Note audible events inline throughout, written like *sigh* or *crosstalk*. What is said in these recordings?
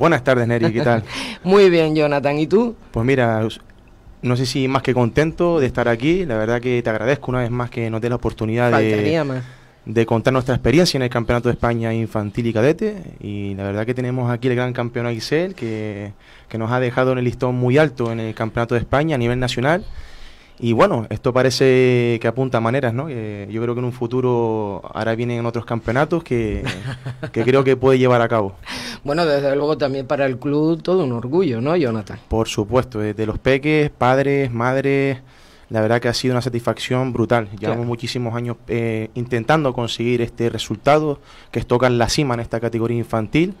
Buenas tardes, Neri, ¿qué tal? *laughs* Muy bien, Jonathan, ¿y tú? Pues mira, no sé si más que contento de estar aquí, la verdad que te agradezco una vez más que nos dé la oportunidad de, de, contar nuestra experiencia en el Campeonato de España Infantil y Cadete y la verdad que tenemos aquí el gran campeón Aguisel que, que nos ha dejado en el listón muy alto en el Campeonato de España a nivel nacional y bueno, esto parece que apunta a maneras, ¿no? yo creo que en un futuro ahora vienen otros campeonatos *laughs* que, creo que puede llevar a cabo. Bueno, desde luego también para el club todo un orgullo, ¿no, Jonathan? Por supuesto, de los peques, padres, madres, la verdad que ha sido una satisfacción brutal. Llevamos muchísimos años eh, intentando conseguir este resultado, que es tocar la cima en esta categoría infantil.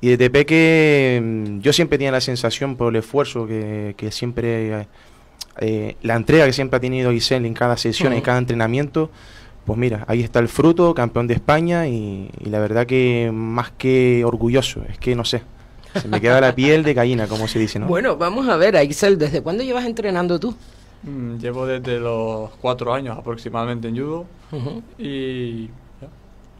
Y desde peque mm, yo siempre tenía la sensación por el esfuerzo que, que siempre eh, la entrega que siempre ha tenido Giselle en cada sesión, en cada entrenamiento, pues mira, ahí está el fruto, campeón de España y, la verdad que más que orgulloso, es que no sé, se me queda la piel de gallina, como se dice, ¿no? Bueno, vamos a ver, Giselle, ¿desde cuándo llevas entrenando tú? Mm, llevo desde los cuatro años aproximadamente en judo y...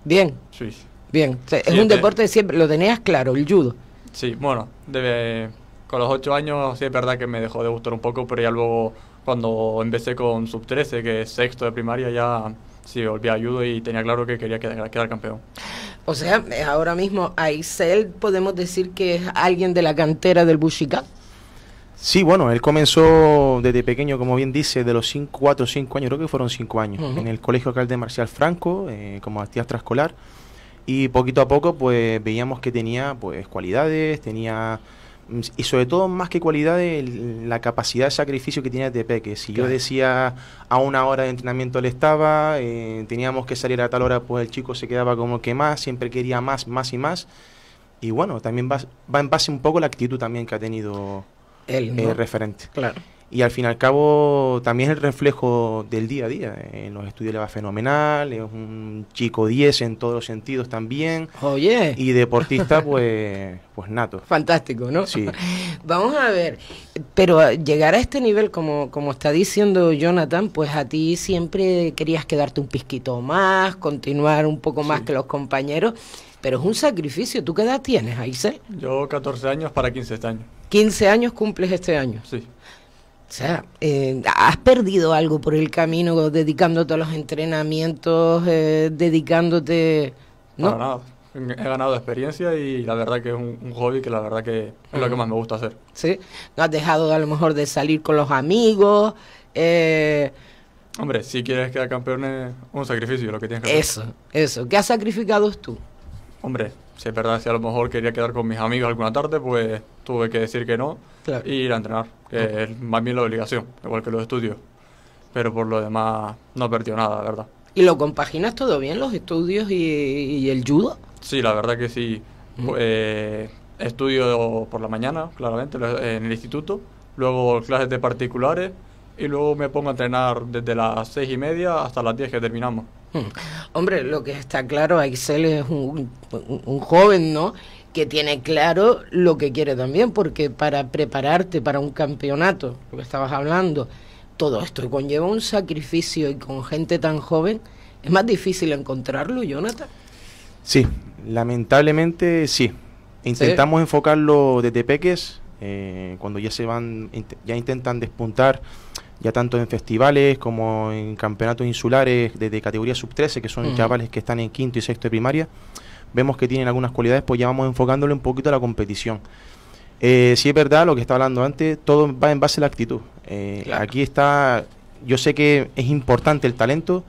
Bien. Sí. Bien, es un deporte siempre, lo tenías claro, el judo. Sí, bueno, debe con los 8 años sí es verdad que me dejó de gustar un poco, pero ya luego cuando empecé con sub 13, que es sexto de primaria, ya sí volví a ayudo y tenía claro que quería quedar, quedar campeón. O sea, ahora mismo Aisel podemos decir que es alguien de la cantera del Bushica. Sí, bueno, él comenzó desde pequeño, como bien dice, de los 4 o 5 años, creo que fueron 5 años, en el Colegio Alcalde Marcial Franco, eh, como actividad extraescolar. Y poquito a poco, pues veíamos que tenía pues cualidades, tenía y sobre todo más que cualidades la capacidad de sacrificio que tiene TP que si yo decía a una hora de entrenamiento le estaba eh, teníamos que salir a tal hora pues el chico se quedaba como que más siempre quería más más y más. Y bueno también va, va en base un poco la actitud también que ha tenido el eh, referente. Claro y al fin y al cabo también es el reflejo del día a día. En los estudios le va fenomenal, es un chico 10 en todos los sentidos también. Oye. Y deportista, pues, *laughs* pues nato. Fantástico, ¿no? Sí. *laughs* Vamos a ver, pero llegar a este nivel, como, como está diciendo Jonathan, pues a ti siempre querías quedarte un pisquito más, continuar un poco más que los compañeros, pero es un sacrificio. ¿Tú qué edad tienes, Aisel? Yo 14 años para 15 este años. 15 años cumples este año. Sí. O sea, eh, ¿has perdido algo por el camino dedicándote a los entrenamientos, eh, dedicándote... ¿no? Para nada. He ganado experiencia y la verdad que es un, hobby que la verdad que es lo que más me gusta hacer. ¿Sí? ¿No has dejado a lo mejor de salir con los amigos? Eh... Hombre, si quieres quedar campeón es un sacrificio lo que tienes que hacer. Eso, eso. ¿Qué has sacrificado tú? Hombre, si es verdad, si a lo mejor quería quedar con mis amigos alguna tarde, pues tuve que decir que no y ir a entrenar, que es más bien la obligación, igual que los estudios. Pero por lo demás no he perdido nada, la verdad. ¿Y lo compaginas todo bien, los estudios y, el judo? Sí, la verdad que sí. Eh, estudio por la mañana, claramente, en el instituto, luego clases de particulares y luego me pongo a entrenar desde las seis y media hasta las diez que terminamos. Hmm. Hombre, lo que está claro, Axel es un, joven, ¿no? Que tiene claro lo que quiere también, porque para prepararte para un campeonato, lo que estabas hablando, todo esto conlleva un sacrificio y con gente tan joven, ¿es más difícil encontrarlo, Jonathan? Sí, lamentablemente sí. Intentamos enfocarlo desde peques, eh, cuando ya se van, ya intentan despuntar ya tanto en festivales como en campeonatos insulares de, categoría sub-13, que son chavales que están en quinto y sexto de primaria, vemos que tienen algunas cualidades, pues ya vamos enfocándole un poquito a la competición. Eh, si es verdad lo que estaba hablando antes, todo va en base a la actitud. Eh, aquí está, yo sé que es importante el talento,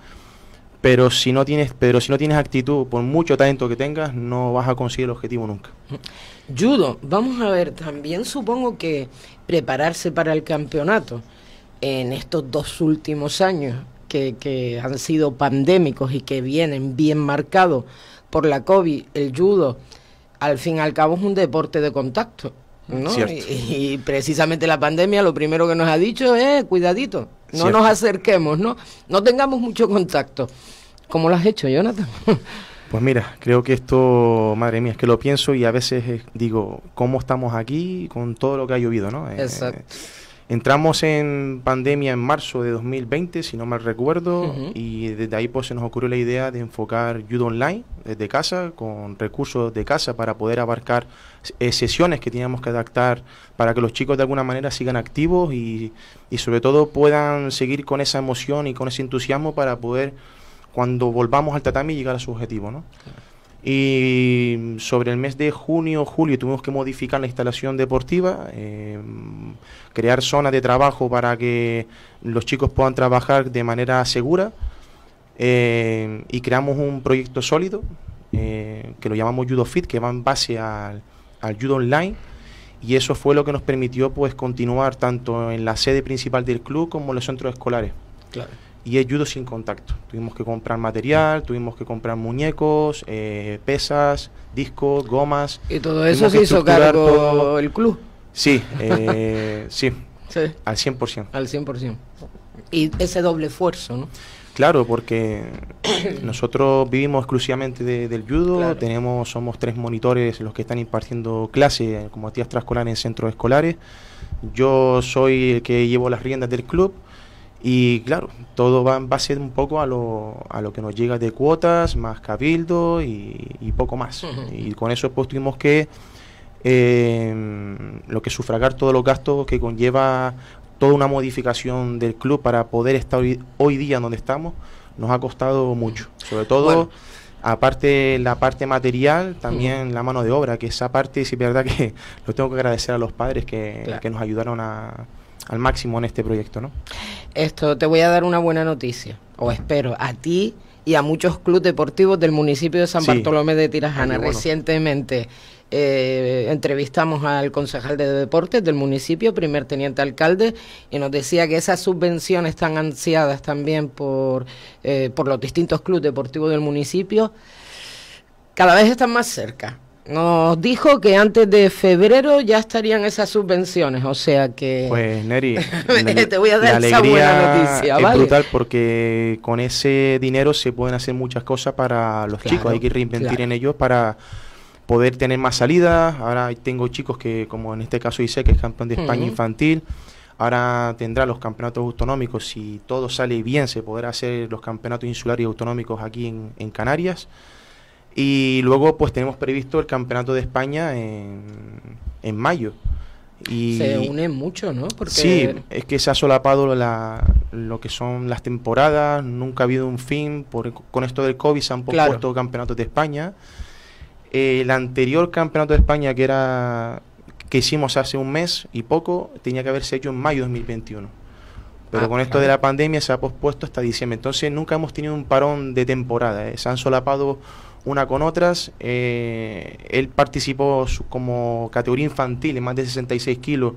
pero si no tienes, pero si no tienes actitud, por mucho talento que tengas, no vas a conseguir el objetivo nunca. Judo, vamos a ver, también supongo que prepararse para el campeonato en estos dos últimos años que, han sido pandémicos y que vienen bien marcados por la COVID, el judo, al fin y al cabo es un deporte de contacto. ¿no? Y, precisamente la pandemia lo primero que nos ha dicho es cuidadito, no nos acerquemos, ¿no? No tengamos mucho contacto. ¿Cómo lo has hecho, Jonathan? *laughs* Pues mira, creo que esto, madre mía, es que lo pienso y a veces digo, ¿cómo estamos aquí con todo lo que ha llovido, no? Eh, Exacto. Entramos en pandemia en marzo de 2020, si no mal recuerdo, y desde ahí pues se nos ocurrió la idea de enfocar judo online desde casa, con recursos de casa para poder abarcar eh, sesiones que teníamos que adaptar para que los chicos de alguna manera sigan activos y, y sobre todo puedan seguir con esa emoción y con ese entusiasmo para poder cuando volvamos al tatami llegar a su objetivo, ¿no? Y sobre el mes de junio, julio tuvimos que modificar la instalación deportiva, eh, crear zonas de trabajo para que los chicos puedan trabajar de manera segura. Eh, y creamos un proyecto sólido eh, que lo llamamos Judo Fit, que va en base al, al judo online. Y eso fue lo que nos permitió pues continuar tanto en la sede principal del club como en los centros escolares. Claro y es judo sin contacto. Tuvimos que comprar material, tuvimos que comprar muñecos, eh, pesas, discos, gomas. ¿Y todo eso se hizo cargo el club? Sí, eh, *laughs* sí, sí, al 100%. Al 100%. Y ese doble esfuerzo, ¿no? Claro, porque *coughs* nosotros vivimos exclusivamente del judo, tenemos, somos tres monitores los que están impartiendo clases como actividades extraescolares en centros escolares. Yo soy el que llevo las riendas del club y claro, todo va en base un poco a lo, a lo que nos llega de cuotas, más cabildo y, poco más. Y con eso pues tuvimos que em, lo que sufragar todos los gastos que conlleva toda una modificación del club para poder estar hoy, día donde estamos, nos ha costado mucho. Sobre todo, aparte la parte material, también la mano de obra, que esa parte sí es verdad que *laughs* lo tengo que agradecer a los padres que, que nos ayudaron a al máximo en este proyecto, ¿no? Esto te voy a dar una buena noticia, o espero, a ti y a muchos clubes deportivos del municipio de San Bartolomé de Tirajana. Recientemente eh, entrevistamos al concejal de deportes del municipio, primer teniente alcalde, y nos decía que esas subvenciones tan ansiadas también por, eh, por los distintos clubes deportivos del municipio cada vez están más cerca. Nos dijo que antes de febrero ya estarían esas subvenciones, o sea que... Pues Neri, *laughs* te voy a dar esa buena noticia, ¿vale? Es brutal porque con ese dinero se pueden hacer muchas cosas para los chicos, hay que reinventir en ellos para poder tener más salidas. Ahora tengo chicos que, como en este caso dice, que es campeón de España infantil, ahora tendrá los campeonatos autonómicos, si todo sale bien, se podrá hacer los campeonatos insulares y autonómicos aquí en, en Canarias. Y luego pues tenemos previsto el Campeonato de España en, en mayo. Y se unen mucho, ¿no? Porque... Sí, es que se ha solapado la, lo que son las temporadas, nunca ha habido un fin, por, con esto del COVID se han pospuesto campeonatos de España. el anterior campeonato de España que era que hicimos hace un mes y poco, tenía que haberse hecho en mayo de 2021. Pero ah, con esto de la pandemia se ha pospuesto hasta diciembre. Entonces nunca hemos tenido un parón de temporada. ¿eh? Se han solapado una con otras. Eh, él participó como categoría infantil en más de 66 kilos.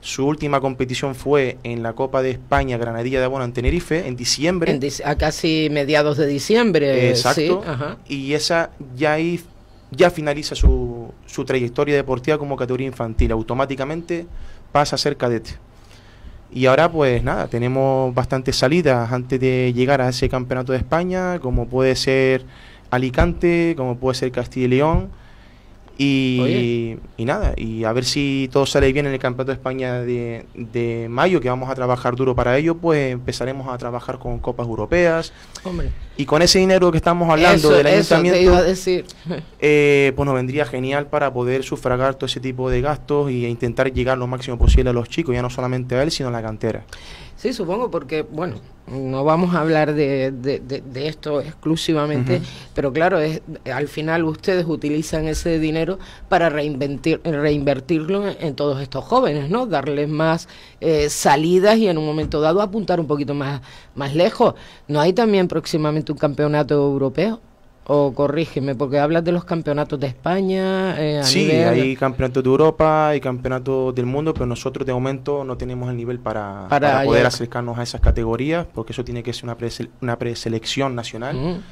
Su última competición fue en la Copa de España Granadilla de Abono en Tenerife en diciembre. a casi mediados de diciembre. Exacto. y esa ya ahí ya finaliza su, su trayectoria deportiva como categoría infantil. Automáticamente pasa a ser cadete. Y ahora pues nada, tenemos bastantes salidas antes de llegar a ese campeonato de España, como puede ser Alicante, como puede ser Castilla y León. Y, nada, y a ver si todo sale bien en el Campeonato de España de, mayo, que vamos a trabajar duro para ello, pues empezaremos a trabajar con copas europeas. Y con ese dinero que estamos hablando del ayuntamiento, decir. *laughs* Eh, pues nos vendría genial para poder sufragar todo ese tipo de gastos e intentar llegar lo máximo posible a los chicos, ya no solamente a él, sino a la cantera. Sí, supongo, porque, bueno, no vamos a hablar de, de, esto exclusivamente, pero claro, es, al final ustedes utilizan ese dinero para reinvertirlo en, todos estos jóvenes, ¿no? Darles más eh, salidas y en un momento dado apuntar un poquito más, más lejos. ¿No hay también próximamente un campeonato europeo? O corrígeme, porque hablas de los campeonatos de España. Eh, sí, hay campeonatos de Europa, hay campeonatos del mundo, pero nosotros de momento no tenemos el nivel para, para, poder acercarnos a esas categorías, porque eso tiene que ser una, una preselección nacional.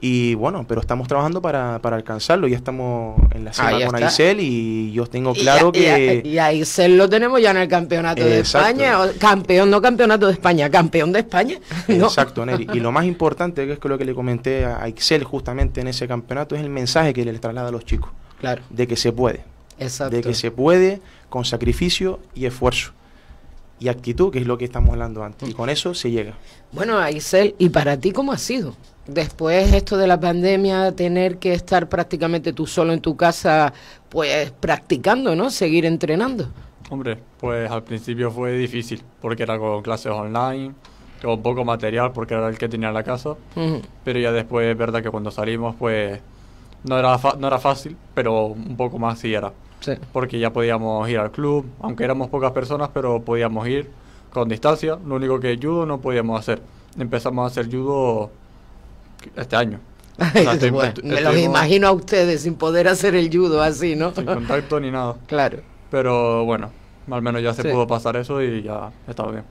Y bueno, pero estamos trabajando para, para alcanzarlo. Ya estamos en la cima con Aisel y yo tengo claro que. Y, Aisel lo tenemos ya en el campeonato de España. campeón, no campeonato de España, campeón de España. *laughs* Exacto, Neri. Y lo más *laughs* importante, que es lo que le comenté a Aisel justamente en ese campeonato, es el mensaje que le traslada a los chicos. Claro. De que se puede. Exacto. De que se puede con sacrificio y esfuerzo. Y actitud, que es lo que estamos hablando antes. Y con eso se llega. Bueno, Aisel, ¿y para ti cómo ha sido? Después esto de la pandemia, tener que estar prácticamente tú solo en tu casa, pues practicando, ¿no? Seguir entrenando. Hombre, pues al principio fue difícil, porque era con clases online, con poco material, porque era el que tenía en la casa. Pero ya después es verdad que cuando salimos, pues no era, no era fácil, pero un poco más sí era. Porque ya podíamos ir al club, aunque éramos pocas personas, pero podíamos ir con distancia. Lo único que judo no podíamos hacer. Empezamos a hacer judo este año. *laughs* me lo imagino a ustedes sin poder hacer el judo así, ¿no? Sin contacto ni nada. Claro. Pero bueno, al menos ya se pudo pasar eso y ya estaba bien.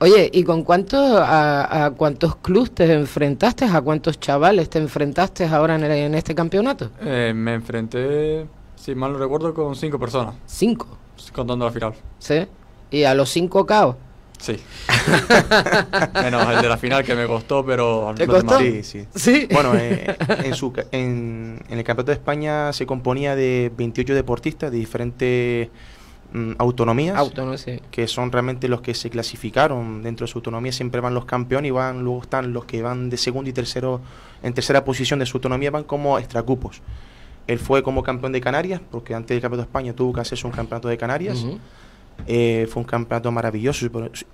Oye, ¿y con cuántos a, cuántos clubes te enfrentaste? ¿A cuántos chavales te enfrentaste ahora en, este campeonato? Eh, me enfrenté si mal no recuerdo, con cinco personas. ¿Cinco? Contando la final. ¿Sí? ¿Y a los cinco caos? Sí. *laughs* Menos el de la final que me costó, pero... ¿Te costó? Sí, sí. ¿Sí? Bueno, eh, en, su, en, el Campeonato de España se componía de 28 deportistas de diferentes mm, autonomías. Autonomías, sí. Que son realmente los que se clasificaron dentro de su autonomía. Siempre van los campeones y van luego están los que van de segundo y tercero, en tercera posición de su autonomía, van como extracupos. Él fue como campeón de Canarias, porque antes del Campeonato de España tuvo que hacerse un campeonato de Canarias. Eh, fue un campeonato maravilloso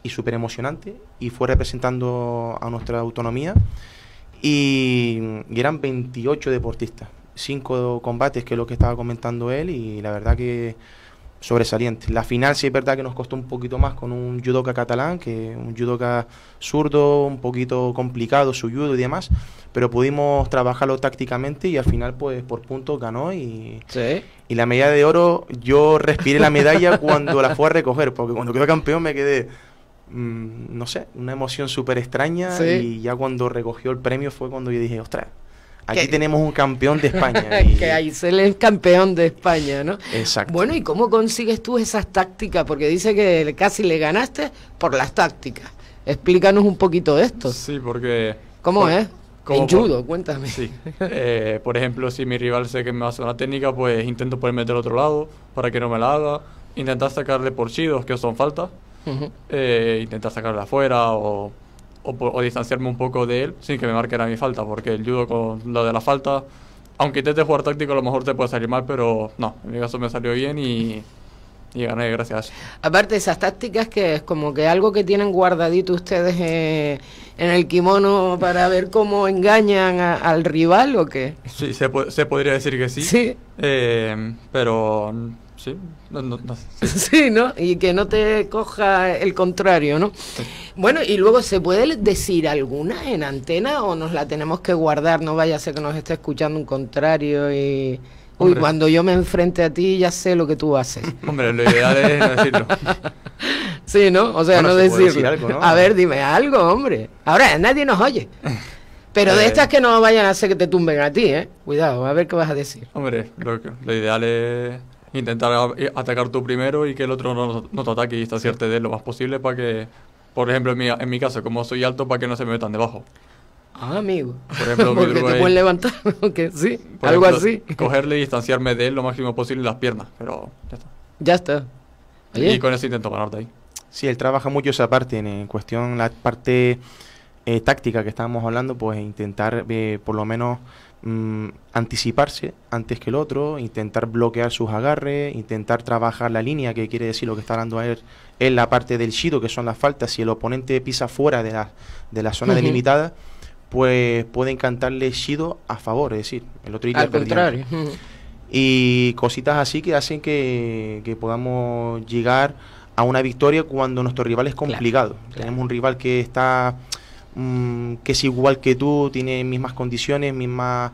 y súper emocionante y fue representando a nuestra autonomía. Y, y, eran 28 deportistas, 5 combates, que es lo que estaba comentando él, y la verdad que sobresaliente. La final sí es verdad que nos costó un poquito más con un judoka catalán, que un judoka zurdo, un poquito complicado su judo y demás, pero pudimos trabajarlo tácticamente y al final pues por puntos ganó y, y la medalla de oro yo respiré la medalla *laughs* cuando la fue a recoger, porque cuando quedó campeón me quedé mm, no sé, una emoción súper extraña y ya cuando recogió el premio fue cuando yo dije, ostras, Aquí tenemos un campeón de España. *laughs* Y... que ahí se le es campeón de España, ¿no? Exacto. Bueno, ¿y cómo consigues tú esas tácticas? Porque dice que casi le ganaste por las tácticas. Explícanos un poquito de esto. Sí, porque... ¿Cómo es? en judo, cuéntame. Sí. *laughs* Eh, por ejemplo, si mi rival sé que me hace una técnica, pues intento ponerme del otro lado para que no me la haga. Intentar sacarle por chidos, que son faltas. Eh, intentar sacarle afuera o o, distanciarme un poco de él sin que me marque mi falta, porque el judo con lo de la falta, aunque intentes jugar táctico, a lo mejor te puede salir mal, pero no, en mi caso me salió bien y, y gané gracias. Aparte, esas tácticas que es como que algo que tienen guardadito ustedes eh, en el kimono para ver cómo engañan al rival o qué? Sí, se, se podría decir que sí. Sí. Eh, pero sí, no, no, *laughs* sí. ¿no? Y que no te coja el contrario, ¿no? Bueno, y luego, ¿se puede decir alguna en antena o nos la tenemos que guardar? No vaya a ser que nos esté escuchando un contrario y... Uy, cuando yo me enfrente a ti ya sé lo que tú haces. *laughs* Hombre, lo ideal es no decirlo. *laughs* sí, ¿no? O sea, no decirlo. A ver, dime algo, hombre. Ahora, nadie nos oye. Pero de eh. estas que no vayan a hacer que te tumben a ti, ¿eh? Cuidado, a ver qué vas a decir. Hombre, lo, lo ideal es intentar atacar tú primero y que el otro no, te ataque y estaciarte de él lo más posible para que, por ejemplo, en mi, en mi caso, como soy alto, para que no se me metan debajo. Ah, amigo. Por ejemplo, *laughs* Porque te pueden levantar, *laughs* sí, algo así. Cogerle y distanciarme de él lo máximo posible en las piernas, pero ya está. Ya está. Y con eso intento ganarte ahí. Sí, él trabaja mucho esa parte, en, cuestión, la parte eh, táctica que estábamos hablando, pues intentar eh, por lo menos Mm, anticiparse antes que el otro, intentar bloquear sus agarres, intentar trabajar la línea, que quiere decir lo que está hablando él, en la parte del shido, que son las faltas. Si el oponente pisa fuera de la, de la zona delimitada, pues pueden cantarle shido a favor, es decir, el otro Al contrario. Y cositas así que hacen que, podamos llegar a una victoria cuando nuestro rival es complicado. Tenemos un rival que está Mm, que es igual que tú, tiene mismas condiciones, mismas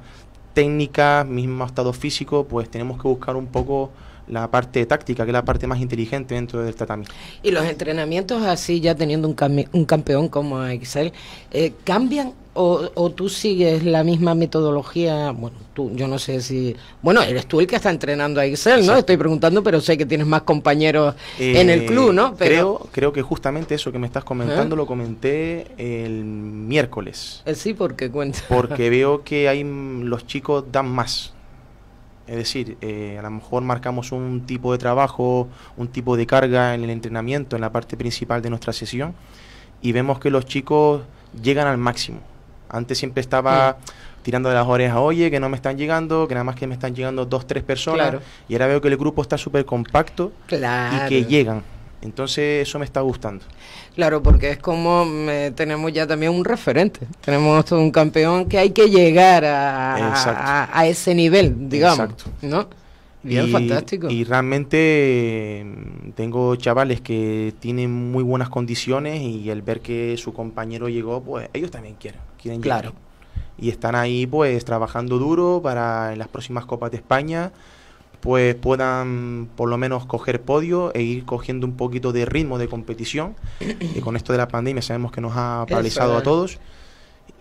técnicas, mismo estado físico, pues tenemos que buscar un poco la parte táctica, que es la parte más inteligente dentro del tatami. Y los entrenamientos así, ya teniendo un, un campeón como Excel, eh, ¿cambian o, tú sigues la misma metodología? Bueno, tú, yo no sé si... Bueno, eres tú el que está entrenando a Excel, ¿no? Estoy preguntando, pero sé que tienes más compañeros en el club, ¿no? Pero... Creo, creo que justamente eso que me estás comentando lo comenté el miércoles. Eh, sí, porque cuenta. Porque *laughs* veo que hay los chicos dan más Es decir, eh, a lo mejor marcamos un tipo de trabajo, un tipo de carga en el entrenamiento, en la parte principal de nuestra sesión, y vemos que los chicos llegan al máximo. Antes siempre estaba mm. tirando de las orejas, oye, que no me están llegando, que nada más que me están llegando dos, tres personas, y ahora veo que el grupo está súper compacto y que llegan. Entonces eso me está gustando. Claro, porque es como tenemos ya también un referente, tenemos todo un campeón que hay que llegar a, ese nivel, digamos, ¿no? Bien, fantástico. Y realmente mm, tengo chavales que tienen muy buenas condiciones y el ver que su compañero llegó, pues ellos también quieren, quieren claro. Y están ahí pues trabajando duro para en las próximas Copas de España pues puedan por lo menos coger podio e ir cogiendo un poquito de ritmo de competición. y con esto de la pandemia sabemos que nos ha paralizado a todos.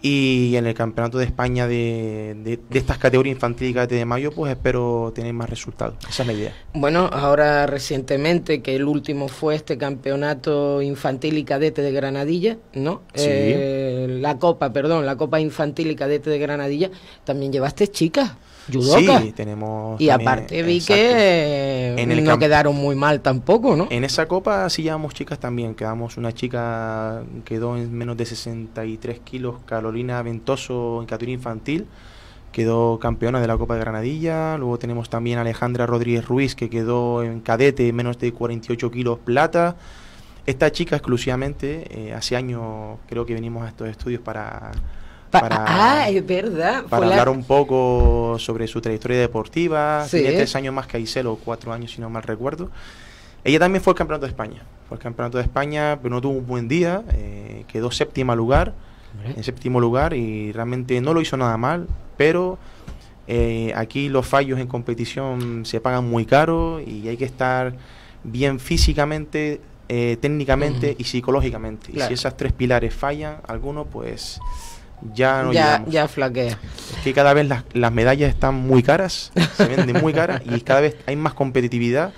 Y en el Campeonato de España de, de, estas categorías infantil y cadete de mayo, pues espero tener más resultados. Esa es la idea. Bueno, ahora recientemente, que el último fue este Campeonato Infantil y Cadete de Granadilla, ¿no? Sí. Eh, la Copa, perdón, la Copa Infantil y Cadete de Granadilla, también llevaste chicas. Sí, tenemos. Y aparte vi que no quedaron muy mal tampoco, ¿no? En esa copa sí llevamos chicas también. Quedamos una chica, quedó en menos de 63 kilos, Carolina Ventoso en categoría infantil. Quedó campeona de la Copa de Granadilla. Luego tenemos también a Alejandra Rodríguez Ruiz, que quedó en cadete, en menos de 48 kilos plata. Esta chica exclusivamente, eh, hace años creo que venimos a estos estudios para para, ah, es verdad. Para hablar un poco sobre su trayectoria deportiva. Tiene tres años más que Aisel, o cuatro años si no mal recuerdo. Ella también fue el campeonato de España. Fue el campeonato de España, pero no tuvo un buen día. Eh, quedó séptima lugar, en séptimo lugar, y realmente no lo hizo nada mal, pero eh, aquí los fallos en competición se pagan muy caro y hay que estar bien físicamente, eh, técnicamente y psicológicamente. Y si esas tres pilares fallan, alguno, pues ya no ya, ya flaquea. Es que cada vez las, las medallas están muy caras, se venden muy caras y cada vez hay más competitividad,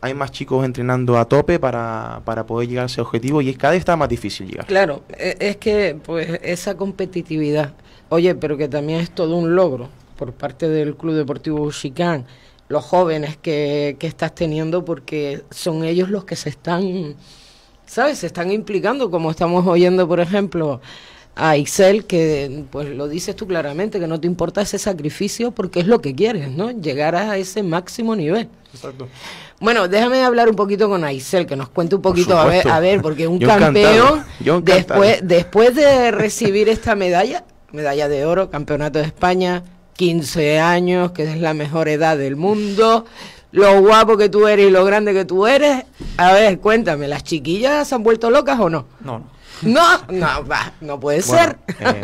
hay más chicos entrenando a tope para, para poder llegar a ese objetivo y cada vez está más difícil llegar. Claro, e, es que pues esa competitividad, oye, pero que también es todo un logro por parte del Club Deportivo Chicán, los jóvenes que, que estás teniendo porque son ellos los que se están, ¿sabes? Se están implicando, como estamos oyendo, por ejemplo, a Excel, que pues lo dices tú claramente, que no te importa ese sacrificio porque es lo que quieres, ¿no? Llegar a ese máximo nivel. Exacto. Bueno, déjame hablar un poquito con Aisel, que nos cuente un poquito, a ver, a ver, porque un *laughs* campeón, después, después de recibir esta medalla, medalla de oro, campeonato de España, 15 años, que es la mejor edad del mundo, lo guapo que tú eres y lo grande que tú eres, a ver, cuéntame, ¿las chiquillas se han vuelto locas o no? No, no. No, no, va, no puede ser. Eh,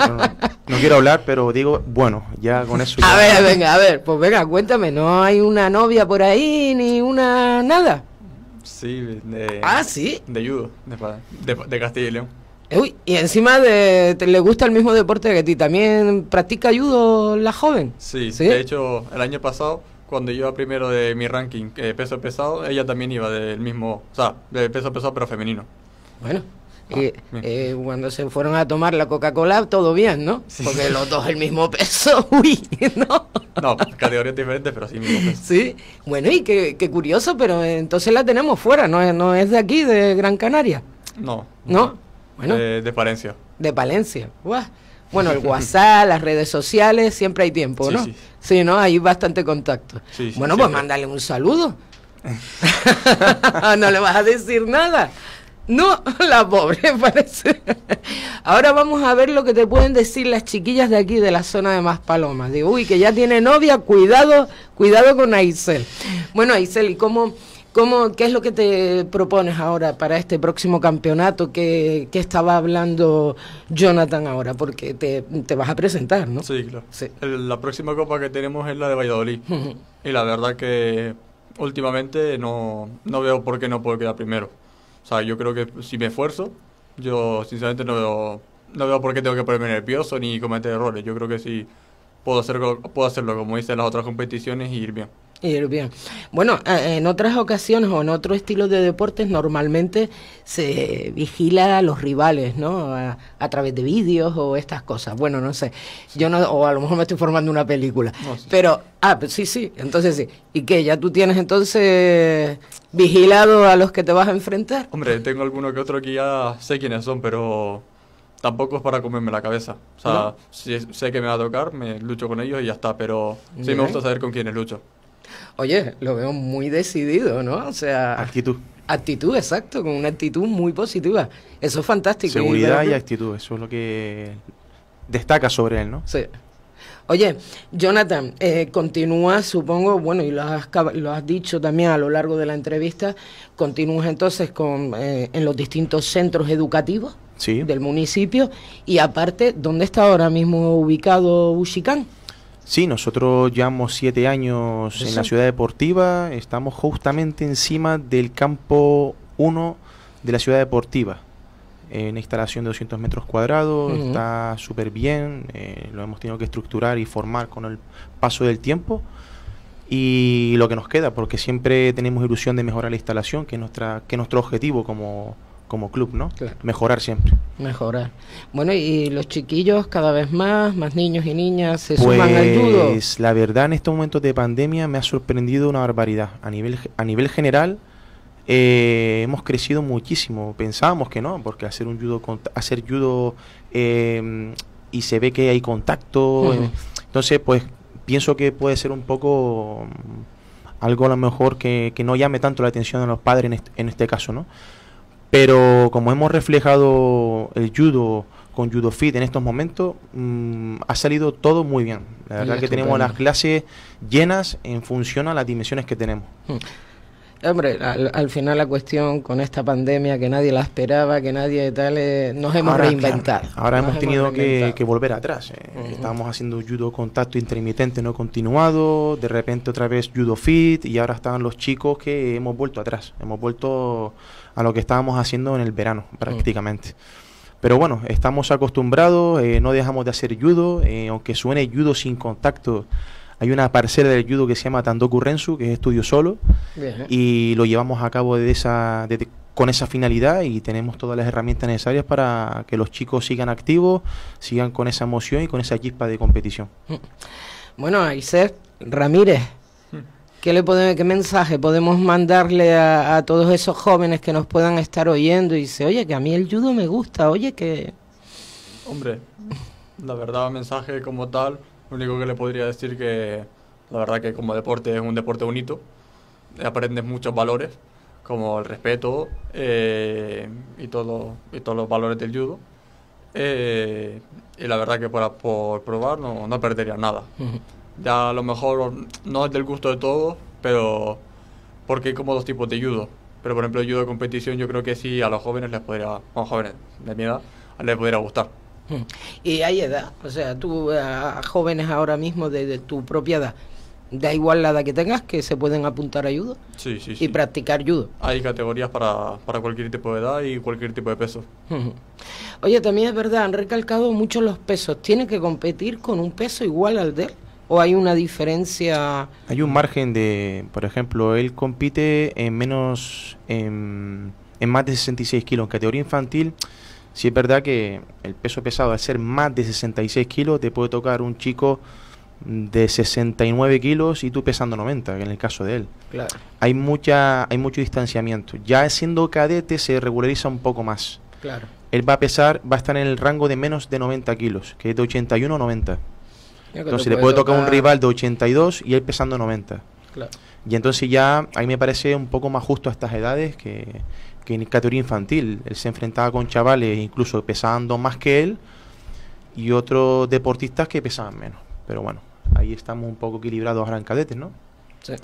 no, quiero hablar, pero digo, bueno, ya con eso. A ver, venga, a ver, pues venga, cuéntame, ¿no hay una novia por ahí ni una nada? Sí, de. Ah, sí. De judo, de, de, Castilla y León. Uy, y encima de, le gusta el mismo deporte que a ti, ¿también practica judo la joven? Sí, de hecho, el año pasado, cuando yo iba primero de mi ranking eh, peso pesado, ella también iba del mismo, o sea, de peso pesado pero femenino. Bueno, y eh, cuando se fueron a tomar la Coca-Cola, todo bien, ¿no? Porque los dos el mismo *laughs* peso, *laughs* uy, ¿no? No, categorías diferentes, pero sí mismo peso. Sí, bueno, y qué, curioso, pero entonces la tenemos fuera, ¿no es, no es de aquí, de Gran Canaria? No. ¿No? Bueno. de Palencia. De Palencia, Bueno, el *laughs* WhatsApp, las redes sociales, siempre hay tiempo, ¿no? Sí, sí. ¿no? Hay bastante contacto. bueno, pues mándale un saludo. no le vas a decir nada. No, *laughs* la pobre *laughs* parece. Ahora vamos a ver lo que te pueden decir las chiquillas de aquí de la zona de Maspalomas. Digo, uy, que ya tiene novia, cuidado, cuidado con Aisel. Bueno, Aisel, ¿y cómo, cómo, qué es lo que te propones ahora para este próximo campeonato que, que estaba hablando Jonathan ahora? Porque te, te, vas a presentar, ¿no? Sí, claro. la próxima copa que tenemos es la de Valladolid. y la verdad que últimamente no, no veo por qué no puedo quedar primero. O sea, yo creo que si me esfuerzo, yo sinceramente no veo, no veo por qué tengo que ponerme nervioso ni cometer errores. Yo creo que sí puedo hacerlo, puedo hacerlo como hice en las otras competiciones y ir bien. Ir bien. Bueno, en otras ocasiones o en otro estilo de deportes normalmente se vigila a los rivales, ¿no? A, través de vídeos o estas cosas. Bueno, no sé. Yo no, o a lo mejor me estoy formando una película. Pero, ah, pues sí, sí, entonces sí. ¿Y qué? ¿Ya tú tienes entonces vigilado a los que te vas a enfrentar? Hombre, tengo alguno que otro que ya sé quiénes son, pero tampoco es para comerme la cabeza. O sea, si sé que me va a tocar, me lucho con ellos y ya está, pero sí me gusta saber con quiénes lucho. Oye, lo veo muy decidido, ¿no? O sea... Actitud. Actitud, exacto, con una actitud muy positiva. Eso es fantástico. Seguridad y, actitud, eso es lo que destaca sobre él, ¿no? Sí. Oye, Jonathan, eh, continúas, supongo, bueno, y lo has, lo has dicho también a lo largo de la entrevista, continúas entonces con, eh, en los distintos centros educativos del municipio y aparte, ¿dónde está ahora mismo ubicado Ushicán? Sí, nosotros llevamos siete años en la ciudad deportiva, estamos justamente encima del campo 1 de la ciudad deportiva, en instalación de 200 metros cuadrados, está súper bien, eh, lo hemos tenido que estructurar y formar con el paso del tiempo. Y lo que nos queda, porque siempre tenemos ilusión de mejorar la instalación, que nuestra, que es nuestro objetivo como como club, ¿no? Mejorar siempre. Mejorar. Bueno, y los chiquillos cada vez más, más niños y niñas se suman al judo. Pues la verdad en estos momentos de pandemia me ha sorprendido una barbaridad. A nivel, a nivel general eh, hemos crecido muchísimo. Pensábamos que no, porque hacer un judo, hacer judo eh, y se ve que hay contacto. Entonces, pues pienso que puede ser un poco algo a lo mejor que, que no llame tanto la atención a los padres en este, en este caso, ¿no? Pero como hemos reflejado el judo con Judo Fit en estos momentos, mm, ha salido todo muy bien. La verdad que tenemos las clases llenas en función a las dimensiones que tenemos. Hmm. Hombre, al, final la cuestión con esta pandemia que nadie la esperaba, que nadie tal, eh, nos hemos reinventado. ahora hemos tenido que, volver atrás. Eh. Estábamos haciendo judo contacto intermitente no continuado, de repente otra vez judo fit y ahora están los chicos que hemos vuelto atrás. Hemos vuelto a lo que estábamos haciendo en el verano prácticamente. Pero bueno, estamos acostumbrados, eh, no dejamos de hacer judo, aunque suene judo sin contacto hay una parcela del judo que se llama Tandoku Rensu, que es estudio solo, y lo llevamos a cabo de esa, con esa finalidad y tenemos todas las herramientas necesarias para que los chicos sigan activos, sigan con esa emoción y con esa chispa de competición. *laughs* Bueno, Aisef Ramírez, ¿qué, le podemos, ¿qué mensaje podemos mandarle a, a, todos esos jóvenes que nos puedan estar oyendo y dice, oye, que a mí el judo me gusta, oye, que... Hombre, la verdad, mensaje como tal lo único que le podría decir que la verdad que como deporte es un deporte bonito, aprendes muchos valores, como el respeto eh, y, todo, y todos los valores del judo. Eh, y la verdad que por, por probar no, no perdería nada. Ya a lo mejor no es del gusto de todos, pero porque hay como dos tipos de judo. Pero por ejemplo el judo de competición yo creo que sí a los jóvenes les podría, a los jóvenes de mi edad, les podría gustar. Y hay edad, o sea, tú a jóvenes ahora mismo de, tu propia edad, da igual la edad que tengas, que se pueden apuntar a judo sí, sí, y practicar judo. Hay categorías para, para, cualquier tipo de edad y cualquier tipo de peso. Oye, también es verdad, han recalcado mucho los pesos. ¿Tiene que competir con un peso igual al de él? ¿O hay una diferencia? Hay un margen de, por ejemplo, él compite en menos, en, en más de 66 kilos. En categoría infantil si es verdad que el peso pesado, al ser más de 66 kilos, te puede tocar un chico de 69 kilos y tú pesando 90, en el caso de él. Claro. Hay, mucha, hay mucho distanciamiento. Ya siendo cadete se regulariza un poco más. Claro. Él va a pesar, va a estar en el rango de menos de 90 kilos, que es de 81 a 90. Entonces le puede tocar, un rival de 82 y él pesando 90. Claro. Y entonces ya a mí me parece un poco más justo a estas edades que que en categoría infantil. Él se enfrentaba con chavales incluso pesando más que él y otros deportistas que pesaban menos. Pero bueno, ahí estamos un poco equilibrados ahora en cadetes, ¿no? Sí.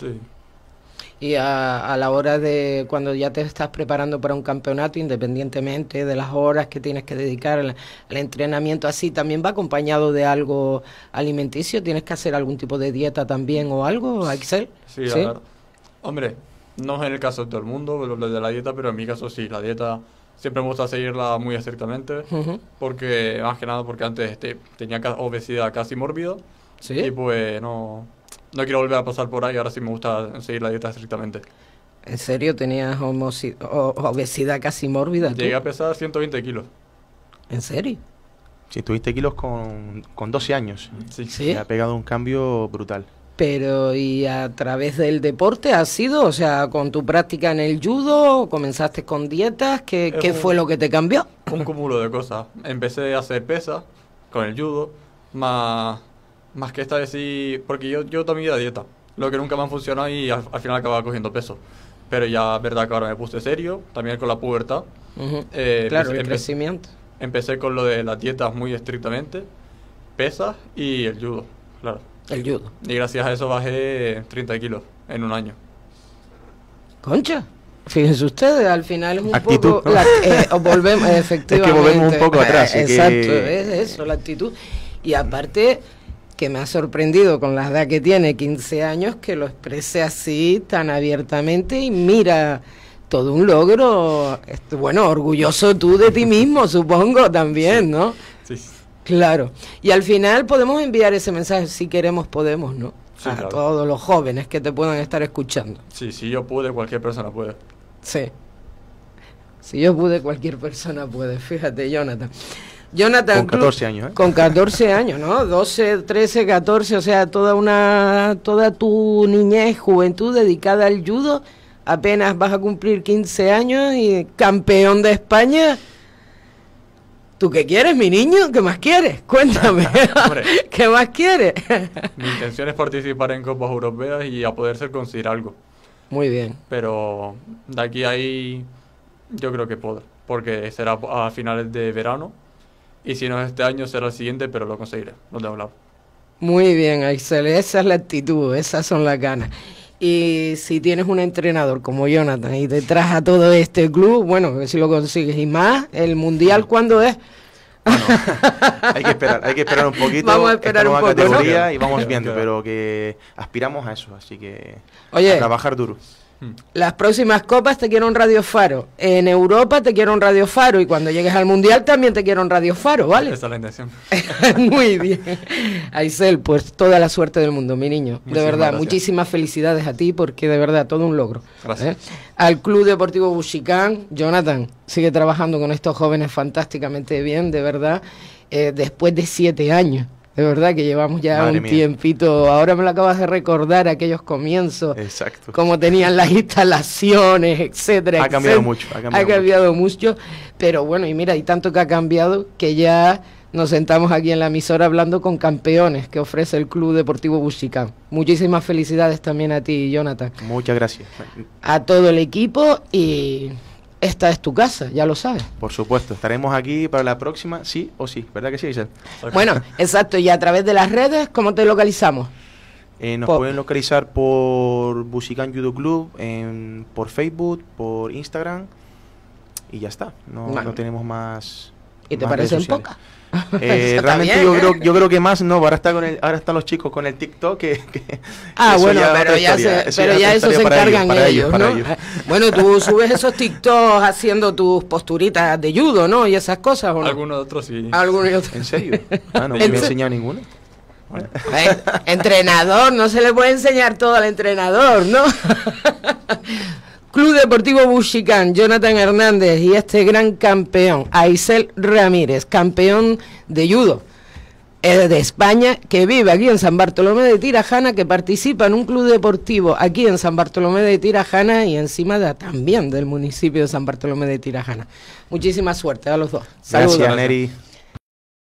Y a, la hora de cuando ya te estás preparando para un campeonato, independientemente de las horas que tienes que dedicar al, entrenamiento, así también va acompañado de algo alimenticio. ¿Tienes que hacer algún tipo de dieta también o algo, Axel? Sí, ¿Sí? Hombre, no es en el caso de todo el mundo, lo de la dieta, pero en mi caso sí, la dieta siempre me gusta seguirla muy estrictamente, porque más que nada porque antes este, tenía obesidad casi mórbida y pues no, no quiero volver a pasar por ahí, ahora sí me gusta seguir la dieta estrictamente. ¿En serio tenías obesidad casi mórbida? Llegué a pesar 120 kilos. ¿En serio? Sí, tuviste kilos con, con 12 años. Sí. ¿Sí? ha pegado un cambio brutal. Pero, ¿y a través del deporte has sido? O sea, con tu práctica en el judo, comenzaste con dietas, ¿qué, ¿qué fue lo que te cambió? Un cúmulo de cosas. Empecé a hacer pesas con el judo, más, más que esta vez sí, porque yo, yo también iba a dieta, lo que nunca me ha funcionado y al, final acababa cogiendo peso. Pero ya, verdad que ahora me puse serio, también con la pubertad. Eh, claro, el crecimiento. Empecé con lo de las dietas muy estrictamente, pesas y el judo, claro. El judo. Y gracias a eso bajé 30 kilos en un año. Concha. Fíjense ustedes, al final es un poco. Eh, volvemos, *laughs* efectivamente. Es que volvemos un poco atrás. exacto, es eso, la actitud. Y aparte, que me ha sorprendido con la edad que tiene, 15 años, que lo exprese así, tan abiertamente y mira. Todo un logro, este, bueno, orgulloso tú de ti mismo, supongo, también, ¿no? Sí. Claro. Y al final podemos enviar ese mensaje, si queremos, podemos, ¿no? a todos los jóvenes que te puedan estar escuchando. Sí, si yo pude, cualquier persona puede. Sí. Si yo pude, cualquier persona puede. Fíjate, Jonathan. Jonathan. Con 14 años, ¿eh? Con 14 *laughs* años, ¿no? 12, 13, 14, o sea, toda una, toda tu niñez, juventud dedicada al judo. Apenas vas a cumplir 15 años y campeón de España. ¿Tú qué quieres, mi niño? ¿Qué más quieres? *laughs* Cuéntame. *laughs* ¿Qué más quieres? mi intención es participar en Copas Europeas y a poder ser conseguir algo. Muy bien. Pero de aquí a ahí yo creo que puedo, porque será a finales de verano y si no es este año será el siguiente, pero lo conseguiré, no tengo hablado. Muy bien, Axel, esa es la actitud, esas son las ganas. Y si tienes un entrenador como Jonathan y detrás a todo este club, bueno, si lo consigues y más, el mundial cuando es. hay que esperar, hay que esperar un poquito. Vamos a esperar un poco, y vamos viendo, pero que aspiramos a eso, así que Oye, a trabajar duro. Las próximas copas te quiero un Radio Faro. En Europa te quiero un Radio Faro. Y cuando llegues al Mundial también te quiero un Radio Faro, ¿vale? Esa es la intención. *laughs* Muy bien. Aisel, pues toda la suerte del mundo, mi niño. de verdad, muchísimas felicidades a ti porque de verdad todo un logro. Gracias. ¿eh? Al Club Deportivo Bushicán, Jonathan, sigue trabajando con estos jóvenes fantásticamente bien, de verdad, eh, después de siete años. De verdad que llevamos ya un tiempito. Ahora me lo acabas de recordar aquellos comienzos. Exacto. Cómo tenían las instalaciones, etcétera. Ha cambiado mucho. Ha cambiado, mucho. Pero bueno, y mira, y tanto que ha cambiado que ya nos sentamos aquí en la emisora hablando con campeones que ofrece el Club Deportivo Bushicán. Muchísimas felicidades también a ti, Jonathan. Muchas gracias. A todo el equipo y esta es tu casa, ya lo sabes. Por supuesto, estaremos aquí para la próxima, sí o sí, ¿verdad que sí, Isabel? Bueno, exacto, y a través de las redes, ¿cómo te localizamos? Eh, nos pueden localizar por Busican Judo Club, en, por Facebook, por Instagram y ya está, no, no tenemos más. ¿Y te parecen pocas? *laughs* Eh, realmente yo, creo, yo creo que más no, ahora, está con el, ahora están los chicos con el TikTok que... ah, bueno, pero, ya, pero ya, eso se encargan ellos, ¿no? Bueno, tú subes esos TikToks haciendo tus posturitas de judo, ¿no? Y esas cosas, ¿o no? Algunos otros sí. Algunos otros. ¿En serio? *laughs* Ah, no me he enseñado ninguno. Eh, entrenador, no se le puede enseñar todo al entrenador, ¿no? *laughs* Club Deportivo Bushicán, Jonathan Hernández y este gran campeón, Aisel Ramírez, campeón de judo de España, que vive aquí en San Bartolomé de Tirajana, que participa en un club deportivo aquí en San Bartolomé de Tirajana y encima de, también del municipio de San Bartolomé de Tirajana. Muchísima suerte a los dos. Saludos. Gracias, Neri.